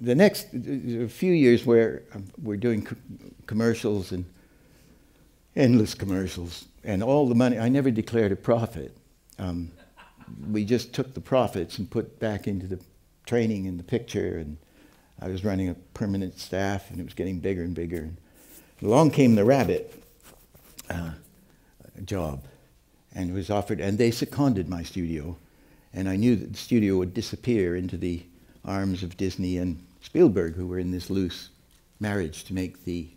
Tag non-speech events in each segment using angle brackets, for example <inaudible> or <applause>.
the next few years where um, we're doing commercials and endless commercials, and all the money. I never declared a profit. Um, we just took the profits and put back into the training and the picture, and I was running a permanent staff, and it was getting bigger and bigger. And along came the rabbit uh, job, and it was offered, and they seconded my studio, and I knew that the studio would disappear into the arms of Disney and Spielberg, who were in this loose marriage to make the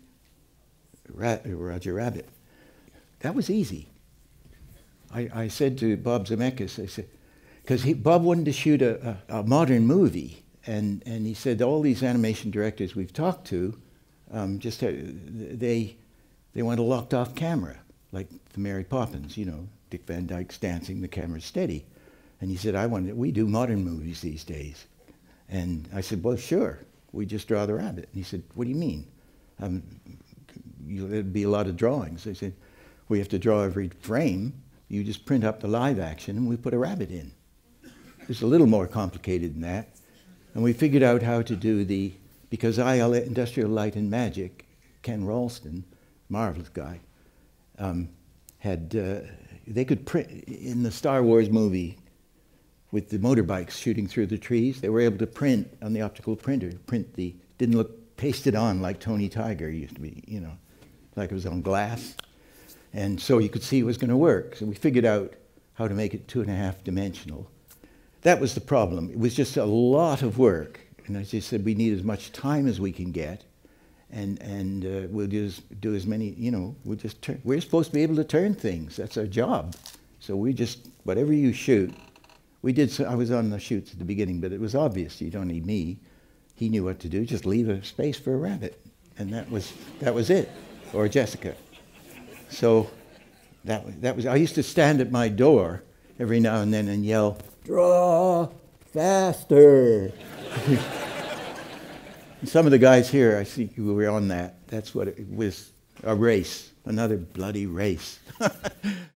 Ra- Roger Rabbit. That was easy. I, I said to Bob Zemeckis, I said, because Bob wanted to shoot a, a, a, modern movie, and, and he said all these animation directors we've talked to, um, just uh, they they want a locked off camera, like the Mary Poppins, you know, Dick Van Dyke's dancing, the camera's steady. And he said, I want we do modern movies these days. And I said, well, sure. We just draw the rabbit. And he said, what do you mean? Um, you, there'd be a lot of drawings. I said, we have to draw every frame. You just print up the live action and we put a rabbit in. It's a little more complicated than that. And we figured out how to do the, because IL, Industrial Light and Magic, Ken Ralston, marvelous guy, um, had, uh, they could print, in the Star Wars movie, with the motorbikes shooting through the trees, they were able to print on the optical printer, print the, didn't look pasted on like Tony Tiger used to be, you know, like it was on glass. And so you could see it was going to work. So we figured out how to make it two and a half dimensional. That was the problem. It was just a lot of work. And as I said we need as much time as we can get. And, and uh, we'll just do as many, you know, we'll just turn, we're supposed to be able to turn things. That's our job. So we just, whatever you shoot, we did, I was on the shoots at the beginning, but it was obvious you don't need me. He knew what to do, just leave a space for a rabbit. And that was, that was it, or Jessica. So that, that was, I used to stand at my door every now and then and yell, draw faster. <laughs> some of the guys here, I see who were on that. That's what it was a race, another bloody race. <laughs>